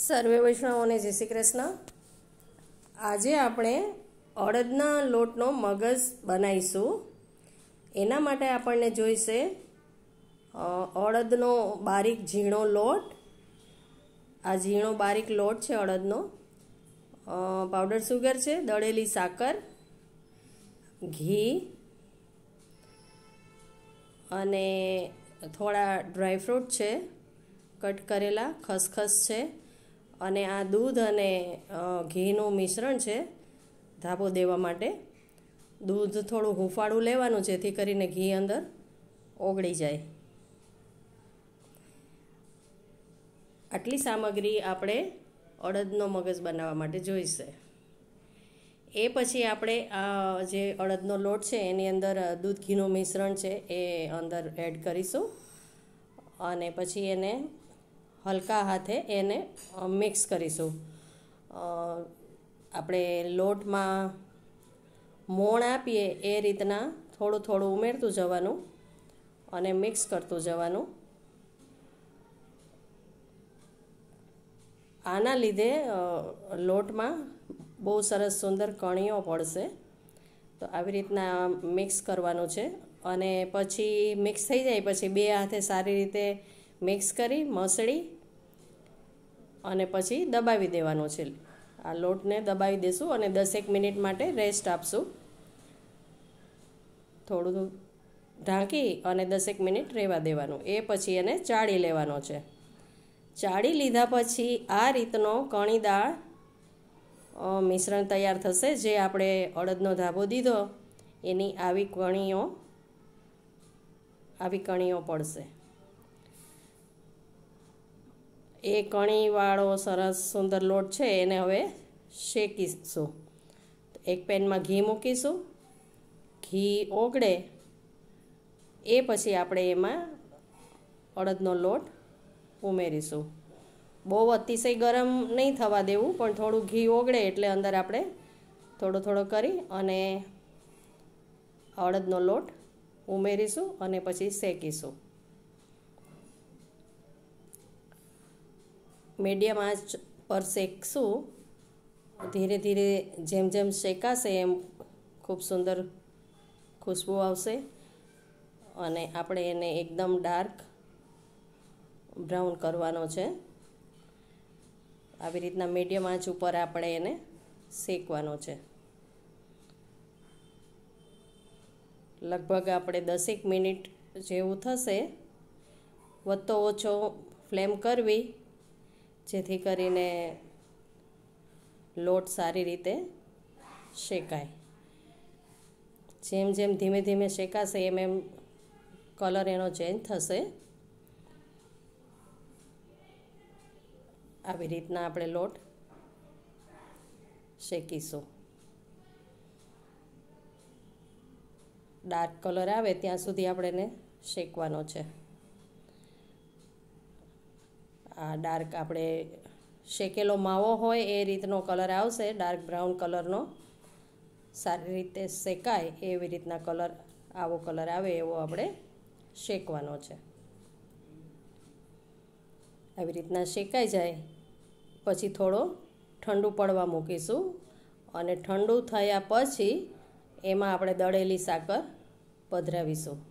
સર્વે વૈષ્ણવોને જય શ્રી કૃષ્ણ. આજે આપણે અડદના લોટનો મગજ બનાવીશું. એના માટે આપણને જોઈશે અડદનો બારીક ઝીણો લોટ. આ ઝીણો બારીક લોટ છે અડદનો. પાવડર સુગર છે, દળેલી સાકર, ઘી અને થોડા ડ્રાયફ્રૂટ છે. કટ કરેલા, ખસખસ છે. અને આ દૂધ અને ઘીનું મિશ્રણ છે, ધાબો દેવા માટે, દૂધ થોડું હુંફાળું લેવાનું જેથી કરીને ઘી અંદર ઓગળી જાય. આટલી સામગ્રી આપણે અડદનો મગજ બનાવવા માટે જોઈશે. એ પછી આપણે આ જે અડદનો લોટ છે, એની અંદર દૂધ ઘીનું મિશ્રણ છે, એ અંદર એડ કરીશું. અને પછી એને હલકા હાથે એને મિક્સ કરીશું. આપણે લોટમાં મોણ આપીએ એ રીતના થોડું થોડું ઉમેરતું જવાનું અને મિક્સ કરતું જવાનું. આના લીધે લોટમાં બહુ સરસ સુંદર કણીઓ પડશે. તો આવી રીતના મિક્સ કરવાનું છે. અને પછી મિક્સ થઈ જાય પછી બે હાથે સારી રીતે મિક્સ કરી, મસળી અને પછી દબાવી દેવાનો છે. આ લોટને દબાવી દેશું અને દસેક મિનિટ માટે રેસ્ટ આપશું. થોડું ઢાંકી અને દસેક મિનિટ રહેવા દેવાનું. એ પછી એને ચાળી લેવાનો છે. ચાળી લીધા પછી આ રીતનો કણીદાળ દાળ મિશ્રણ તૈયાર થશે. જે આપણે અડદનો ધાબો દીધો, એની આવી કણીઓ આવી કણીઓ પડશે. એ કણીવાળો સરસ સુંદર લોટ છે, એને હવે શેકીશું. એક પેનમાં ઘી મૂકીશું, ઘી ઓગળે, એ પછી આપણે એમાં અડદનો લોટ ઉમેરીશું. બહુ અતિશય ગરમ નહીં થવા દેવું, પણ થોડું ઘી ઓગળે એટલે અંદર આપણે થોડો થોડો કરી અને અડદનો લોટ ઉમેરીશું અને પછી શેકીશું. મીડિયમ આંચ પર શેકશું. ધીરે ધીરે જેમ જેમ શેકાશે એમ ખૂબ સુંદર ખુશ્બુ આવશે. અને આપણે એને એકદમ ડાર્ક બ્રાઉન કરવાનો છે. આવી રીતના મીડિયમ આંચ ઉપર આપણે એને શેકવાનો છે. લગભગ આપણે દસેક મિનિટ જેવું થશે. વધતો ઓછો ફ્લેમ કરવી. જેથી કરીને લોટ સારી રીતે શેકાય. જેમ જેમ ધીમે ધીમે શેકાશે, એમ એમ કલર એનો ચેન્જ થશે. આવી રીતના આપણે લોટ શેકીશું. ડાર્ક કલર આવે ત્યાં સુધી આપણે એને શેકવાનો છે. આ ડાર્ક આપણે શેકેલો માવો હોય એ રીતનો કલર આવશે, ડાર્ક બ્રાઉન કલરનો. સારી રીતે શેકાય એવી રીતના કલર, આવો કલર આવે એવો આપણે શેકવાનો છે. આવી રીતના શેકાઈ જાય. પછી થોડો ઠંડુ પડવા મૂકીશું. અને ઠંડુ થયા પછી એમાં આપણે દળેલી સાકર પધરાવીશું.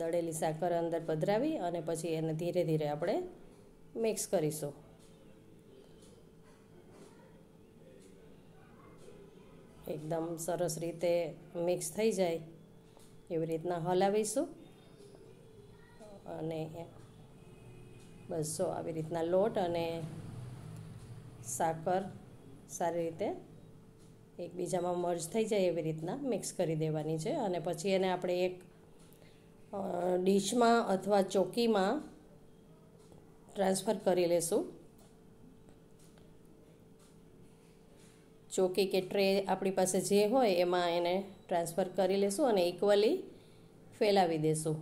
દળેલી સાકર અંદર પધરાવી અને પછી એને ધીરે ધીરે આપણે મિક્સ કરીશું. એકદમ સરસ રીતે મિક્સ થઈ જાય. એવી રીતના હલાવીશું. અને બસો આવી રીતના લોટ અને સાકર સારી રીતે એકબીજામાં મર્જ થઈ જાય એવી રીતના મિક્સ કરી દેવાની છે. અને પછી એને આપણે એક ડીશમાં અથવા ચોકીમાં ટ્રાન્સફર કરી લેશું. ચોકી કે ટ્રે આપણી પાસે જે હોય એમાં એને ટ્રાન્સફર કરી લેશું અને ઇક્વલી ફેલાવી દેશું.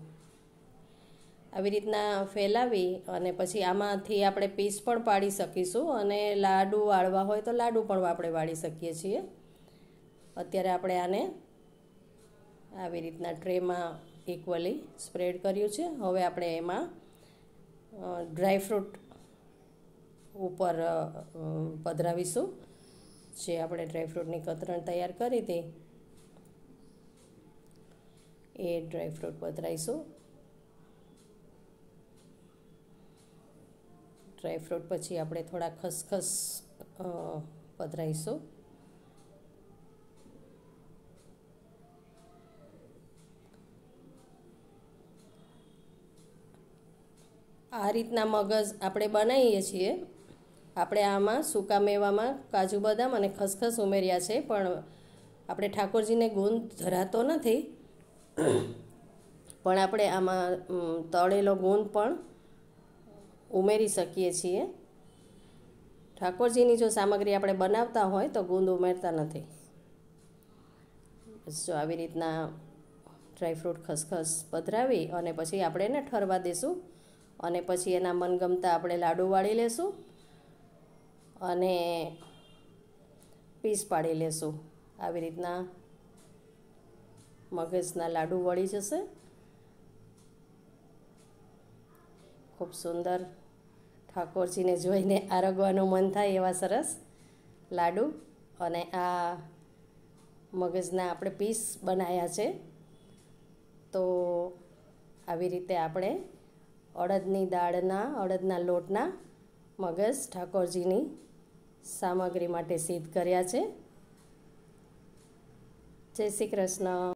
આવી રીતના ફેલાવી અને પછી આમાંથી આપણે પીસ પણ પાડી શકીશું અને લાડુ વાળવા હોય તો લાડુ પણ આપણે વાળી શકીએ છીએ. અત્યારે આપણે આને આવી રીતના ટ્રેમાં ઇક્વલી સ્પ્રેડ કર્યું છે. હવે આપણે એમાં ડ્રાયફ્રૂટ ઉપર પધરાવીશું. જે આપણે ડ્રાયફ્રૂટની કતરણ તૈયાર કરી હતી, એ ડ્રાયફ્રૂટ પધરાવીશું. ડ્રાયફ્રૂટ પછી આપણે થોડા ખસખસ પધરાવીશું. આ રીતના મગજ આપણે બનાવીએ છીએ. આપણે આમાં સૂકા મેવામાં કાજુ બદામ અને ખસખસ ઉમેર્યા છે, પણ આપણે ઠાકોરજીને ગુંદ ધરાતો નથી. પણ આપણે આમાં તળેલો ગુંદ પણ ઉમેરી શકીએ છીએ. ઠાકોરજીની જો સામગ્રી આપણે બનાવતા હોય, તો ગુંદ ઉમેરતા નથી. જો આવી રીતના ડ્રાયફ્રૂટ, ખસખસ પધરાવી અને પછી આપણે એને ઠરવા દઈશું અને પછી એના મનગમતા આપણે લાડુ વાળી લેશું અને પીસ પાડી લેશું. આવી રીતના મગજના લાડુ વળી જશે. ખૂબ સુંદર ઠાકોરજીને જોઈને આરોગવાનું મન થાય એવા સરસ લાડુ અને આ મગજના આપણે પીસ બનાવ્યા છે. તો આવી રીતે આપણે અડદની દાળના અડદના લોટના મગજ ઠાકોરજીની સામગ્રી માટે સિદ્ધ કર્યા છે. જય શ્રી કૃષ્ણ.